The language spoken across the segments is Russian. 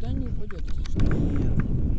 никуда не упадет, если что.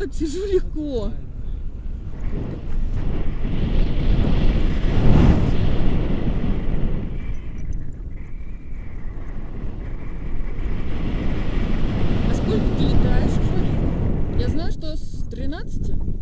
так сижу легко. А сколько ты летаешь уже? Я знаю, что с 13.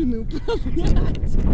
машины управлять.